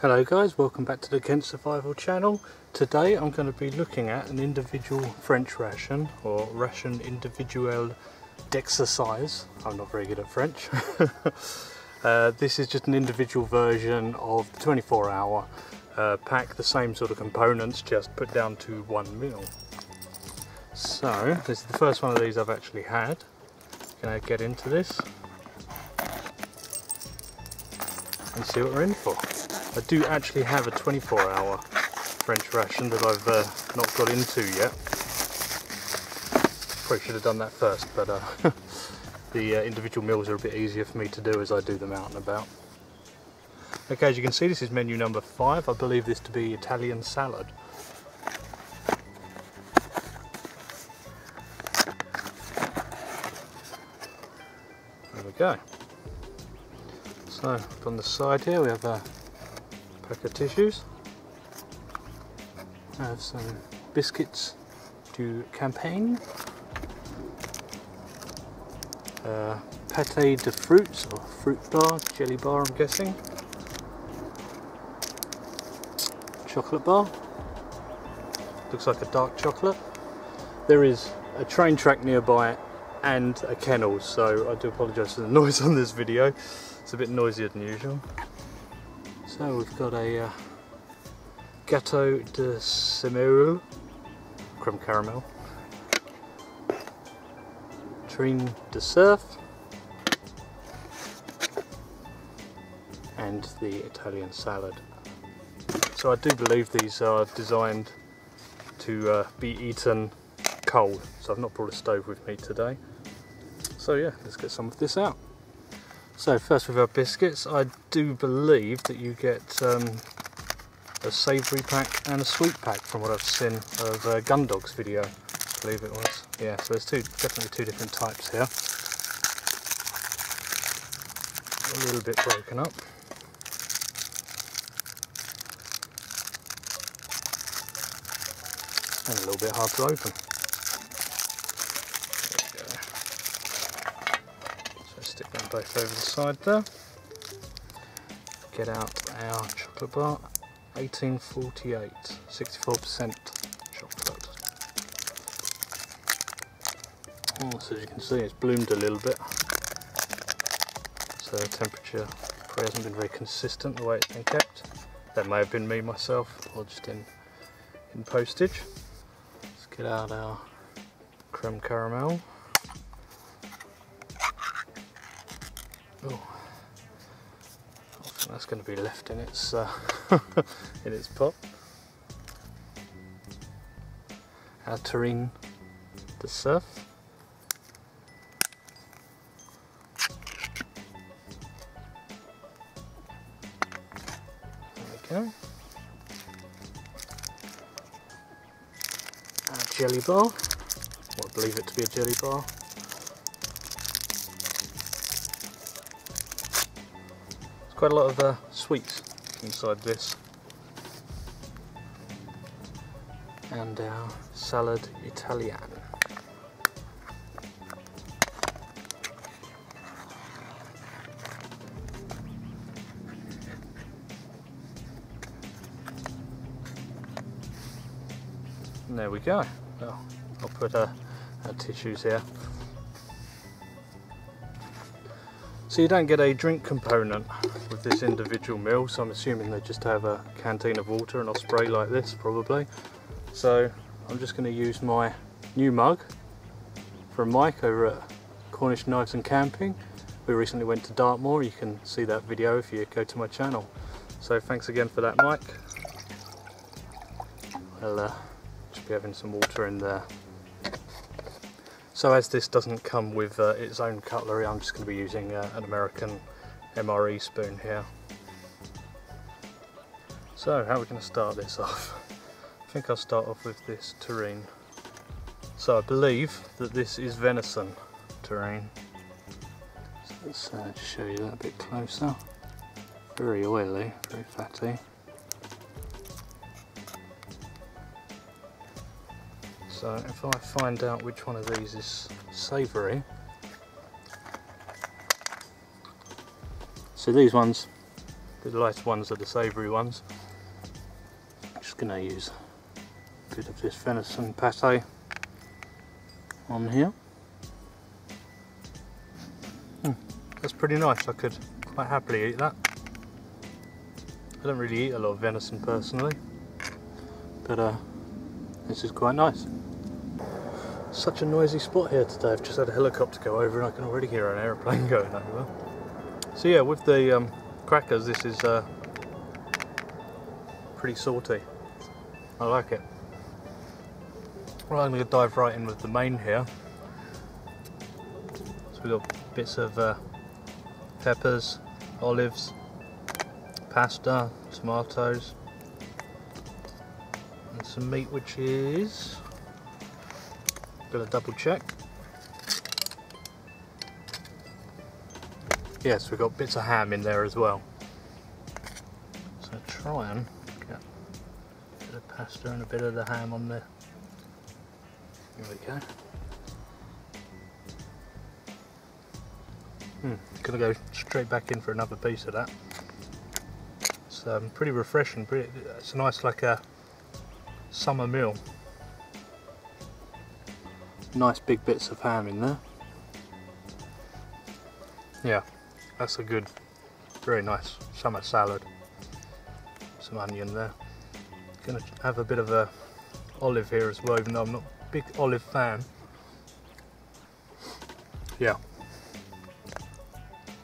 Hello guys, welcome back to the Kent Survival channel. Today I'm going to be looking at an individual French ration or ration individuel d'exercice. I'm not very good at French. uh, this is just an individual version of the 24 hour uh, pack, the same sort of components just put down to one meal. So this is the first one of these I've actually had. Gonna get into this and see what we're in for. I do actually have a 24 hour French ration that I've uh, not got into yet. Probably should have done that first, but uh, the uh, individual meals are a bit easier for me to do as I do them out and about. Okay, as you can see, this is menu number five. I believe this to be Italian salad. There we go. So, on the side here we have a pack of tissues. I have some biscuits to campaign. Uh, pate de fruits or fruit bar, jelly bar I'm guessing. Chocolate bar. Looks like a dark chocolate. There is a train track nearby and a kennel so I do apologise for the noise on this video. It's a bit noisier than usual. So we've got a uh, Gâteau de Semerule, creme caramel, Terrine de Cerf, and the Italian salad. So I do believe these are designed to uh, be eaten cold, so I've not brought a stove with me today. So yeah, let's get some of this out. So first with our biscuits, I do believe that you get um, a savoury pack and a sweet pack from what I've seen of uh, Gundog's video, I believe it was. Yeah, so there's two, definitely two different types here. A little bit broken up. And a little bit hard to open. stick them both over the side there. Get out our chocolate bar, 1848, 64% chocolate. Oh, so as you can see it's bloomed a little bit. So the temperature probably hasn't been very consistent the way it's been kept. That may have been me myself or just in, in postage. Let's get out our creme caramel. Oh, that's going to be left in its uh, in its pot. Our terrine de Cerf. There we go. Our jelly bar. Well, I believe it to be a jelly bar. Quite a lot of uh, sweets inside this. And our salad Italian. And there we go. Well, I'll put uh, our tissues here. So you don't get a drink component with this individual meal, so I'm assuming they just have a canteen of water and I'll spray like this probably. So I'm just going to use my new mug from Mike over at Cornish Knives and Camping. We recently went to Dartmoor, you can see that video if you go to my channel. So thanks again for that Mike. I'll uh, just be having some water in there. So as this doesn't come with uh, its own cutlery, I'm just going to be using uh, an American MRE spoon here. So how are we going to start this off? I think I'll start off with this terrine. So I believe that this is venison terrine. So let's uh, show you that a bit closer. Very oily, very fatty. So if I find out which one of these is savoury, so these ones, The light ones are the savoury ones. I'm just gonna use a bit of this venison pate on here. Mm, that's pretty nice. I could quite happily eat that. I don't really eat a lot of venison personally, but uh, this is quite nice. Such a noisy spot here today. I've just had a helicopter go over and I can already hear an aeroplane going over. So yeah, with the um, crackers, this is uh, pretty salty. I like it. Right, I'm going to dive right in with the main here. So we've got bits of uh, peppers, olives, pasta, tomatoes, and some meat which is, got to double check. Yes, we've got bits of ham in there as well. So try and get a bit of pasta and a bit of the ham on there. Here we go. Hmm, gonna go straight back in for another piece of that. It's um, pretty refreshing. Pretty, it's nice like a summer meal. Nice big bits of ham in there. Yeah, that's a good, very nice summer salad. Some onion there. Gonna have a bit of a olive here as well, even though I'm not a big olive fan. Yeah,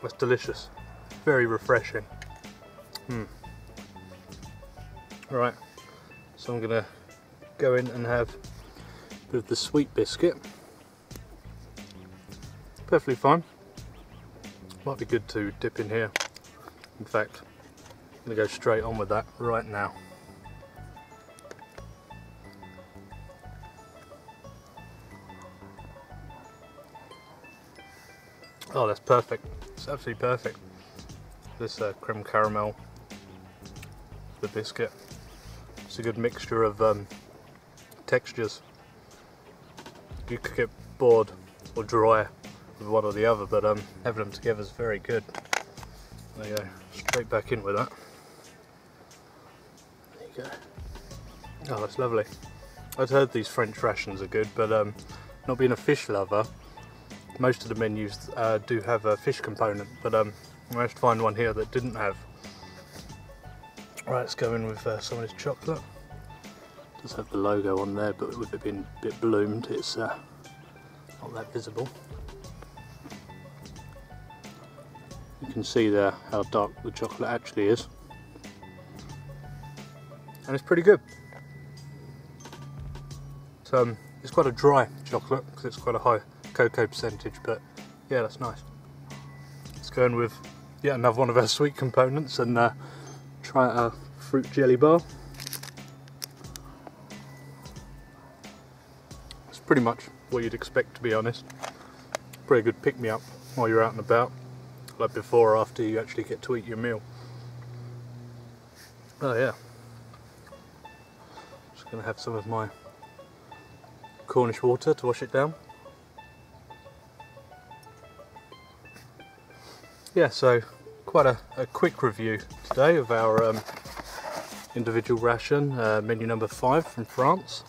that's delicious. Very refreshing. Hmm. Right, so I'm gonna go in and have of the sweet biscuit. Perfectly fine. Might be good to dip in here. In fact, I'm gonna go straight on with that right now. Oh, that's perfect. It's absolutely perfect. This uh, creme caramel, the biscuit. It's a good mixture of um, textures. You could get bored or dry with one or the other, but um, having them together is very good. There you go, straight back in with that. There you go. Oh, that's lovely. I'd heard these French rations are good, but um, not being a fish lover, most of the menus uh, do have a fish component, but um, I managed to find one here that didn't have. Right, let's go in with uh, some of this chocolate. Does have the logo on there, but with it being a bit bloomed, it's uh, not that visible. You can see there how dark the chocolate actually is. And it's pretty good. So, um, it's quite a dry chocolate because it's quite a high cocoa percentage, but yeah, that's nice. Let's go in with yet another one of our sweet components and uh, try our fruit jelly bar. Pretty much what you'd expect to be honest. Pretty good pick me up while you're out and about, like before or after you actually get to eat your meal. Oh yeah. Just gonna have some of my Cornish water to wash it down. Yeah, so quite a, a quick review today of our um, individual ration, uh, menu number five from France.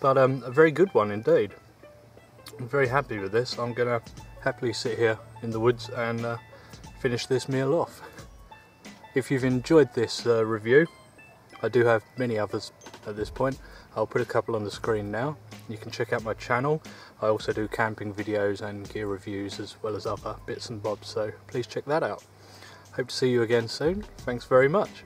But um, a very good one indeed. I'm very happy with this. I'm going to happily sit here in the woods and uh, finish this meal off. If you've enjoyed this uh, review, I do have many others at this point. I'll put a couple on the screen now. You can check out my channel. I also do camping videos and gear reviews as well as other bits and bobs, so please check that out. Hope to see you again soon. Thanks very much.